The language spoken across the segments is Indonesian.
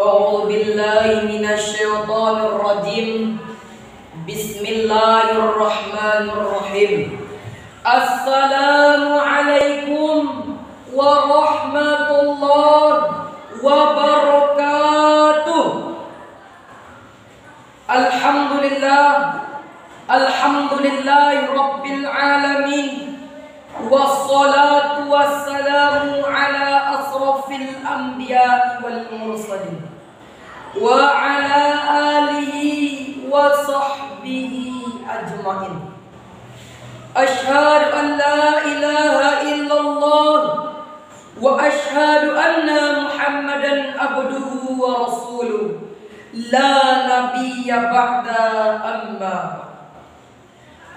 أعوذ بالله من الشيطان الرجيم. بسم الله الرحمن الرحيم. السلام عليكم ورحمة الله وبركاته. الحمد لله الحمد لله رب العالمين. والصلاة والسلام على أشرف الأنبياء والمرسلين. وعلى آله وصحبه أجمعين. أشهد أن لا إله إلا الله وأشهد أن محمدا عبده ورسوله. لا نبي بعد أما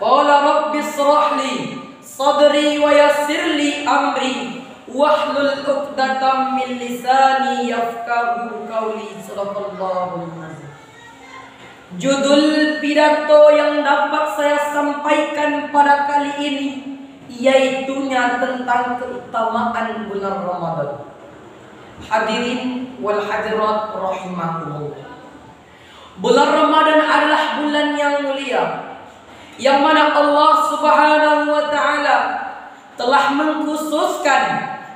قال رب اشرح لي صدري ويسر لي أمري. wahlul 'uqdatam min lisani yafqahu qawli sallallahu alaihi Judul pidato yang dapat saya sampaikan pada kali ini yaitunya tentang keutamaan bulan Ramadan. Hadirin wal hadirat rahimakumullah. Bulan Ramadan adalah bulan yang mulia yang mana Allah Subhanahu wa taala telah mengkhususkan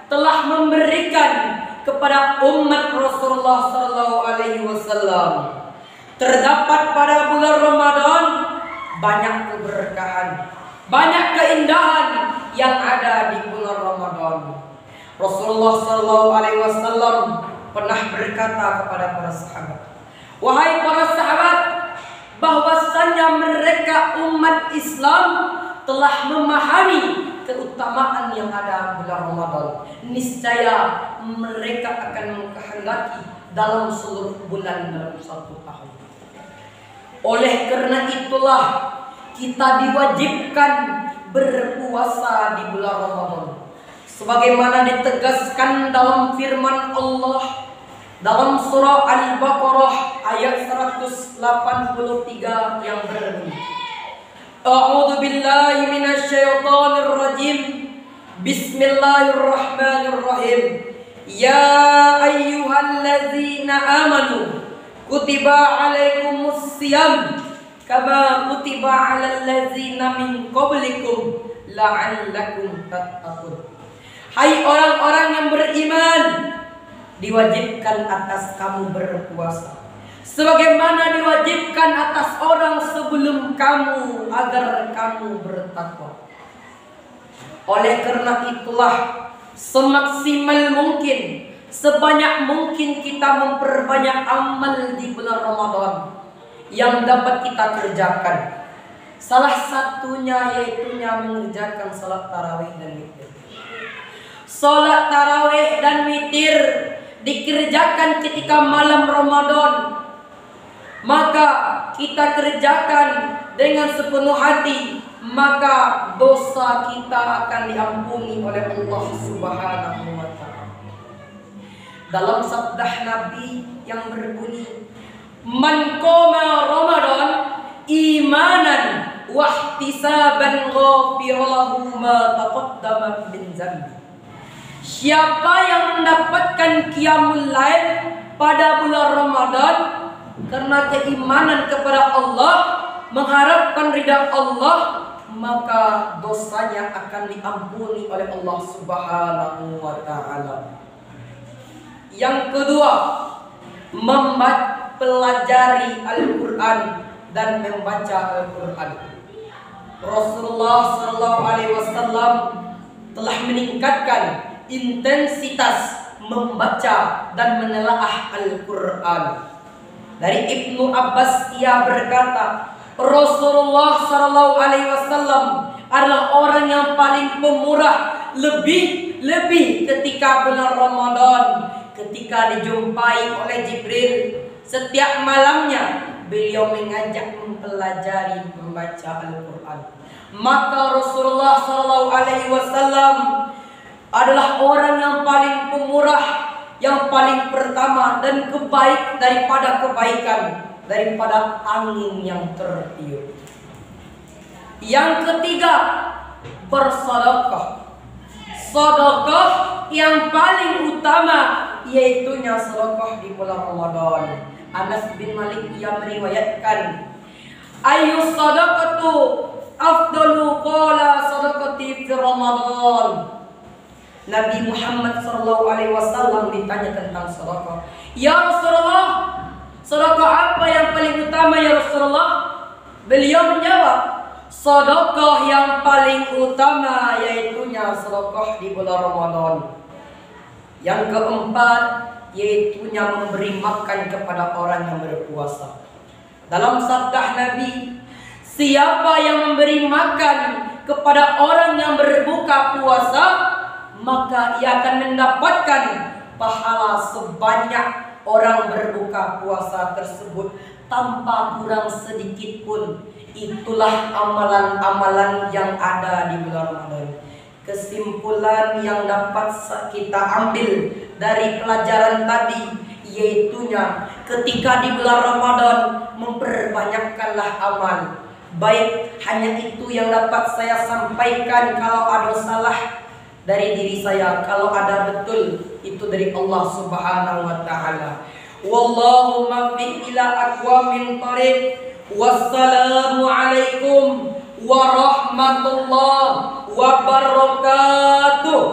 telah memberikan kepada umat Rasulullah sallallahu alaihi wasallam Terdapat pada bulan Ramadan banyak keberkahan, banyak keindahan yang ada di bulan Ramadan. Rasulullah Shallallahu Alaihi Wasallam pernah berkata kepada para sahabat, wahai para sahabat, bahwasanya mereka umat Islam telah memahami keutamaan yang ada bulan Ramadan. Niscaya mereka akan mengkehendaki dalam seluruh bulan dalam satu tahun. Oleh karena itulah kita diwajibkan berpuasa di bulan Ramadan. Sebagaimana ditegaskan dalam firman Allah dalam surah Al-Baqarah ayat 183 yang berbunyi A'udzu billahi minasyaitonir rajim Bismillahirrahmanirrahim Ya ayyuhalladzina amanu kutiba alaikumus siyam kama kutiba alal ladzina min qablikum la'allakum tattaqun Hai orang-orang yang beriman diwajibkan atas kamu berpuasa sebagaimana diwajibkan atas orang sebelum kamu agar kamu bertakwa oleh karena itulah semaksimal mungkin sebanyak mungkin kita memperbanyak amal di bulan Ramadan yang dapat kita kerjakan. Salah satunya yaitunya mengerjakan salat tarawih dan witir. Salat tarawih dan witir dikerjakan ketika malam Ramadan. Maka kita kerjakan dengan sepenuh hati, maka dosa kita akan diampuni oleh Allah Subhanahu wa taala. Dalam sabda Nabi yang berbunyi, "Man qama Ramadan imanan wa ihtisaban ghafiralahu ma taqaddama min zambi." Siapa yang mendapatkan qiyamul lail pada bulan Ramadan karena keimanan kepada Allah, mengharapkan ridha Allah, maka dosanya akan diampuni oleh Allah Subhanahu wa taala. Yang kedua, mempelajari Al-Qur'an dan membaca Al-Qur'an. Rasulullah sallallahu alaihi wasallam telah meningkatkan intensitas membaca dan menelaah Al-Qur'an. Dari Ibnu Abbas ia berkata, Rasulullah sallallahu alaihi wasallam adalah orang yang paling pemurah lebih lebih ketika bulan Ramadan ketika dijumpai oleh Jibril setiap malamnya beliau mengajak mempelajari membaca Al-Qur'an. Maka Rasulullah sallallahu alaihi wasallam adalah orang yang paling pemurah, yang paling pertama dan kebaik daripada kebaikan, daripada angin yang tertiup. Yang ketiga, bersedekah. Sedekah yang paling utama yaitunya sedekah di bulan Ramadan. Anas bin Malik yang meriwayatkan ayu sadaqatu afdalu qala sadaqati fi Ramadan. Nabi Muhammad sallallahu alaihi wasallam ditanya tentang sedekah. Ya Rasulullah, sedekah apa yang paling utama ya Rasulullah? Beliau menjawab, sedekah yang paling utama yaitunya sedekah di bulan Ramadan. Yang keempat, yaitunya memberi makan kepada orang yang berpuasa. Dalam sabda Nabi, siapa yang memberi makan kepada orang yang berbuka puasa, maka ia akan mendapatkan pahala sebanyak orang berbuka puasa tersebut tanpa kurang sedikit pun. Itulah amalan-amalan yang ada di bulan Ramadan. Kesimpulan yang dapat kita ambil dari pelajaran tadi yaitunya ketika di bulan Ramadan memperbanyakkanlah amal baik hanya itu yang dapat saya sampaikan kalau ada salah dari diri saya kalau ada betul itu dari Allah Subhanahu wa taala. Wallahu mafiq ila aqwamin tariq. Wassalamu alaikum warahmatullahi wabarakatuh